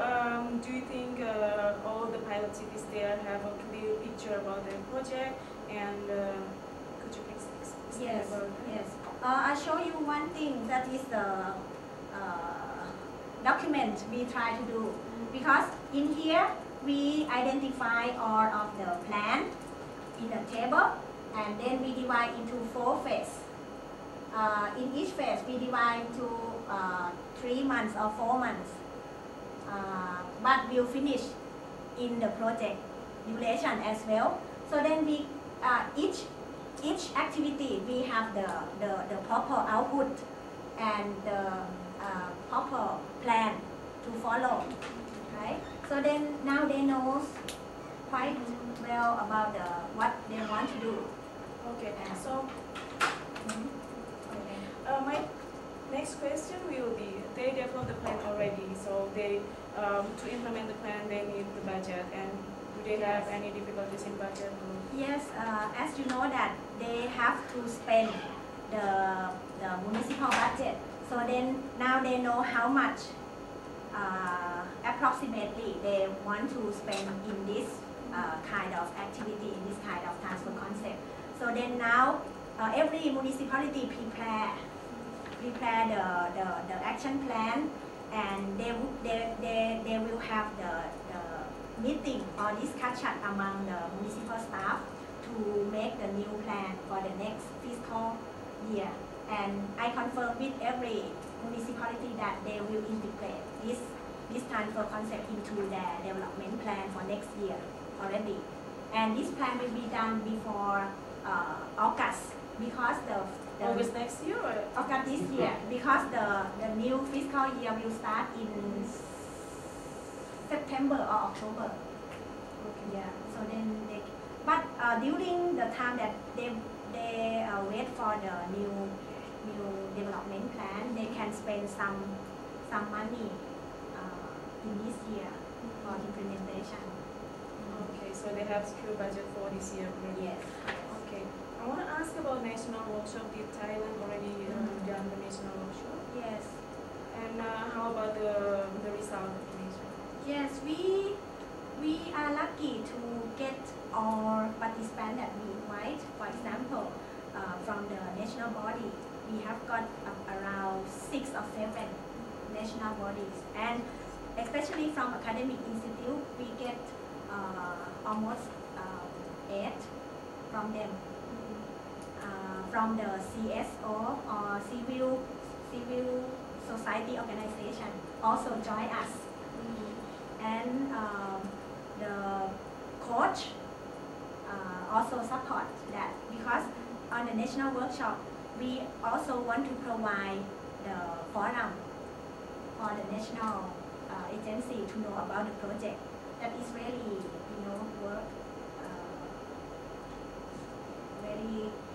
um, do you think uh, all the pilot cities there have a clear picture about their project? And uh, could you please explain Yes, about that? yes. Uh, I'll show you one thing that is the uh, document we try to do. Because in here, we identify all of the plan in the table and then we divide into four phases. Uh, in each phase, we divide into uh, three months or four months. Uh, but we'll finish in the project duration as well. So then we uh, each each activity we have the, the, the proper output and the uh, proper plan to follow. Right? So then now they know quite well about the what they want to do. Okay, Yeah. so Mhm. Okay. uh, my next question will be, they developed the plan already, so they, um, to implement the plan, they need the budget, and do they have any difficulties in budget? Yes, uh, as you know that they have to spend the, the municipal budget. So then now they know how much uh, approximately they want to spend in this uh, kind of activity, in this kind of transfer concept. So then now uh, every municipality prepare prepare the, the, the action plan and they, they, they, they will have the, the meeting or discussion among the municipal staff to make the new plan for the next fiscal year. And I confirm with every municipality that they will integrate this, this transfer concept into their development plan for next year already. And this plan will be done before uh, August because the, August next year or? August this year because the, the new fiscal year will start in September or October. Yeah, so then they, but uh, during the time that they, they uh, wait for the new, new development plan, they can spend some, some money uh, in this year for implementation. Okay, so they have secure budget for this year? Yes. Okay, want to ask about national workshop. Did Thailand already Mhm. done the national workshop? Yes. And uh, how about the, the result of the national? Yes, we we are lucky to get all participants that we invite. For example, uh, from the national body, we have got uh, around six or seven national bodies, and especially from academic institute, we get uh, almost uh, eight from them. Uh, from the CSO or civil civil society organization also join us. And um, the coach uh, also support that because on the national workshop we also want to provide the forum for the national uh, agency to know about the project. That is really you know work uh, very uh,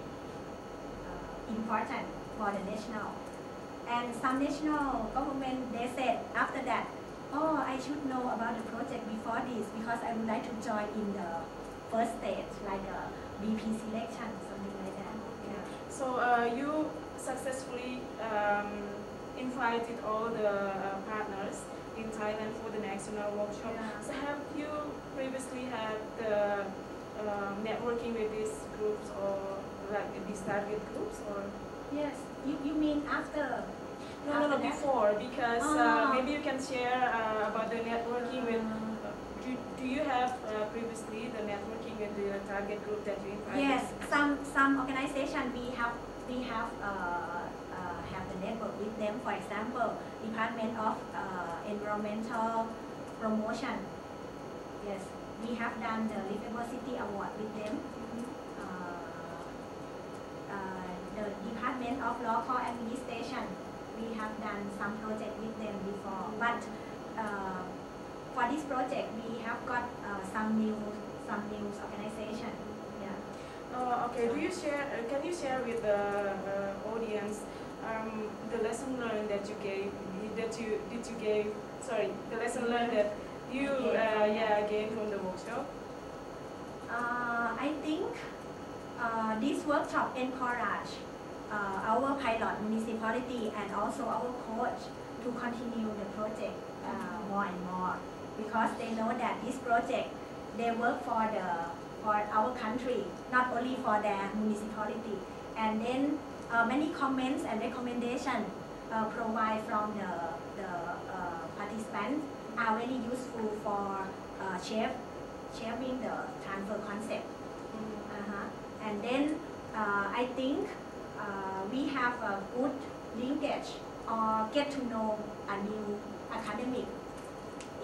important for the national and some national government they said after that oh I should know about the project before this because I would like to join in the first stage like a BP selection something like that yeah. So uh, you successfully um, invited all the uh, partners in Thailand for the national workshop. Yeah. So have you previously had the um, networking with these groups or these target groups or? yes you, you mean after No, no, no, before because uh, Ah. maybe you can share uh, about the networking with. Uh, Do, do you have uh, previously the networking with the target group that you invited? Yes, some some organization we have we have uh, uh, have the network with them. For example, Department of uh, Environmental Promotion. Yes, we have done the Livable City Award with them. Uh, uh, the Department of Local Administration, we have done some project with them before. But uh, for this project, we have got uh, some new some news organization. Yeah. Uh, okay. Do you share? Uh, can you share with the uh, audience um, the lesson learned that you gave? That you did you gave? Sorry, the lesson learned that you uh, yeah gained from the workshop. Uh, I think uh, this workshop encourage uh, our pilot municipality and also our coach to continue the project uh, more and more. Because they know that this project they work for the for our country not only for their municipality. And then uh, many comments and recommendation uh, provide from the the uh, participants are very useful for uh, shape shaping the transfer concept. Uh-huh. And then uh, I think we have a good linkage or get to know a new academic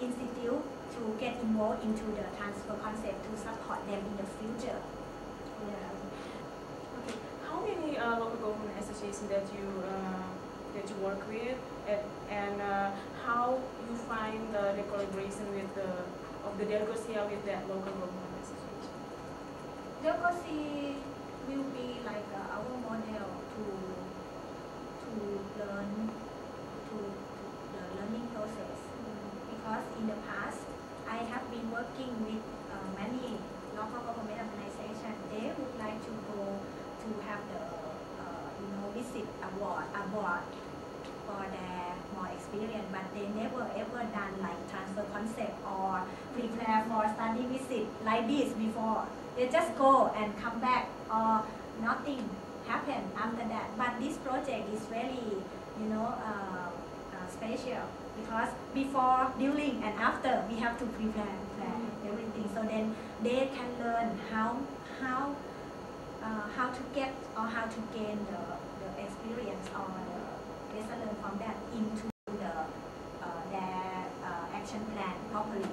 institute to get involved into the transfer concept to support them in the future. Yeah. Okay. How many uh, local government associations that you uh, that you work with, and, and uh, how you find the, the collaboration with the of the DELGOSEA with that local government association? Democracy will be like uh, our model to to learn to, to the learning process because in the past I have been working with uh, many local government organizations. They would like to go to have the uh, you know visit abroad abroad for their more experience, but they never ever done like transfer concept or prepare for study visit like this before. They just go and come back or nothing that. But this project is very, you know, uh, uh, special because before, during, and after we have to prepare, prepare Mhm. everything. So then they can learn how how uh, how to get or how to gain the, the experience or the lesson learned from that into the uh, their uh, action plan properly.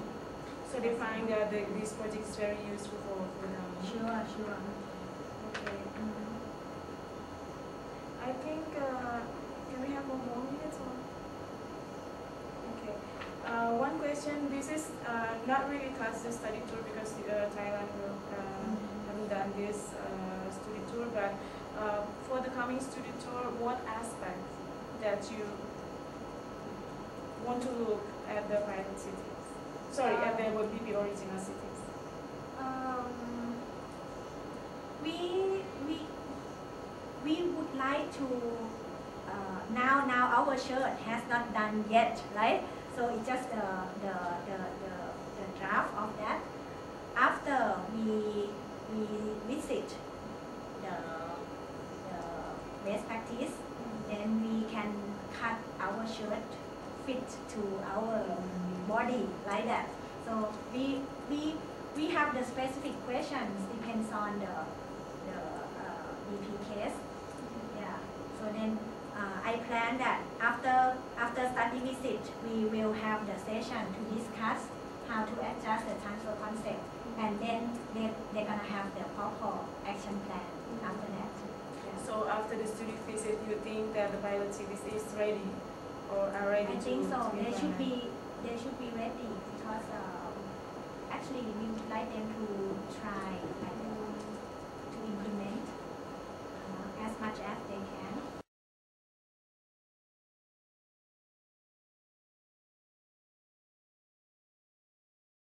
So they find that the, this project is very useful for, for them. Sure, sure. Okay. Mhm. I think, uh, can we have one more minute or? Okay. Uh, this is uh, not really class study tour because uh, Thailand will, uh, haven't done this uh, study tour, but uh, for the coming study tour, what aspect that you want to look at the pilot cities? Sorry, at the WPP original cities. Um, we we we would like to uh, now now our shirt has not done yet, right? So it's just the the the, the, the draft of that. After we we visit the the best practice, then we can cut our shirt fit to our body like that. So we we we have the specific questions depends on the the uh, BP case. Yeah. So then I plan that after after study visit we will have the session to discuss how to adjust the transfer concept and then they they're gonna have the proper action plan after that. Yeah. So after the study visit, you think that the pilot cities is ready or are ready I to think so. to They should be they should be ready because uh, actually we would like them to try like